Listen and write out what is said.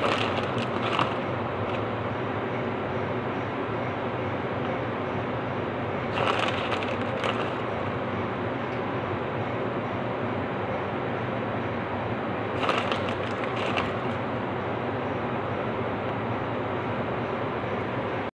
何?